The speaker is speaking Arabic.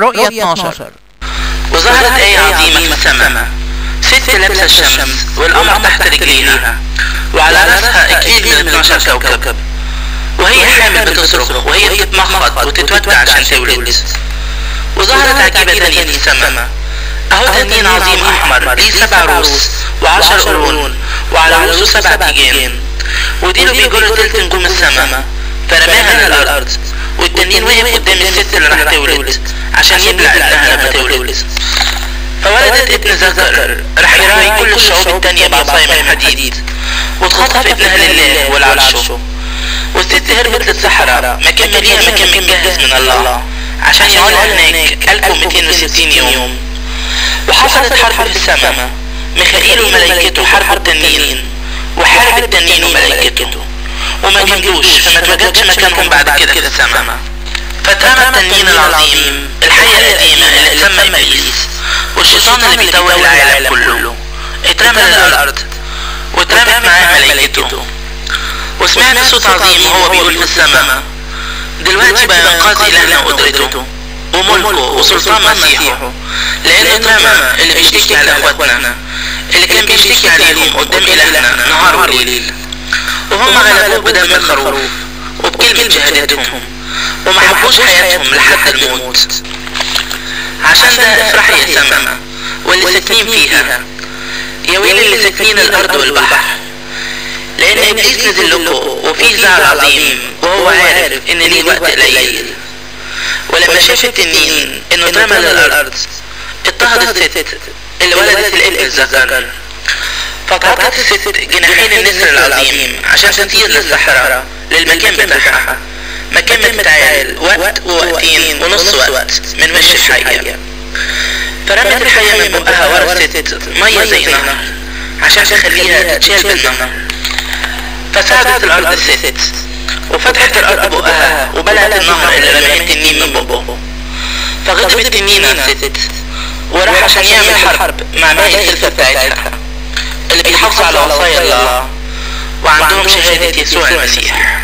رؤية 12 وظهرت آية عظيمة في السماء. ست لابسة الشمس والقمر تحت رجليها. وعلى رأسها إكليل من 12 كوكب. وهي حامل بتصرخ. وهي بتتمخض وتتودع عشان تولد. وظهرت عجيبة تانية في السماء. أهو تنين عظيم أحمر ليه سبع رؤوس وعشر قرون وعلى رؤوسه سبع تيجان وديله بيجر تلت نجوم السماء فرماها للأرض. والتنين وقف قدام الست اللي راح تولد عشان يبلع ابنها لما تولد فولدت ابن ذكر راح يراعي كل الشعوب التانية بعصاية من حديد واتخطف ابنها لله والعرشه والست هربت للصحراء مكان مليها مكان متجهز من الله. عشان يقعدها هناك 1260 يوم. وحصلت حرب في السماء. ميخائيل وملائكته حاربوا التنين. وحارب التنين وملائكته. وما كملوش فما توجدش مكانهم بعد كده في السماء. فترمى التنين العظيم. الحية القديمة اللي اتسمى إبليس. والشيطان اللي بيتوه العالم كله. اترمى للأرض واترمت معاه ملائكته وسمعت صوت عظيم وهو بيقول في السماء. دلوقتي بقى ينقذ إلهنا وقدرته وملكه وسلطان مسيحه. لأنه اترمى اللي بيشتكي على إخواتنا. اللي كان بيشتكي عليهم قدام إلهنا نهار وليل. وهم غلبوه بدم الخروف. وبكلمة شهادتهم. وما حبوش حياتهم لحد الموت. عشان ده افرح يا سما واللي ساكنين فيها. يا ويل اللي ساكنين الأرض والبحر. لأن إبليس نزل لكم وفيه زعل عظيم. وهو عارف إن ليه وقت قليل. ولما شاف التنين إنه اترمى للأرض اضطهد الست اللي ولدت الابن الذكر فقطعت الست جناحين النسر العظيم عشان تطير للصحراء للمكان بتاعها. مكان متعال وقت ووقتين ونص وقت من وش الحية فرمت الحية من بقها ورثت مية زي نهر عشان تخليها تتشال بالنهر فساعدت الأرض الست. وفتحت الأرض بقها وبلعت النهر اللي رماه التنين من بقه. فغضب التنين الست وراح عشان يعمل حرب مع باقي الخلفة بتاعتها. اللي بيحافظوا على وصايا الله. وعندهم شهادة يسوع المسيح.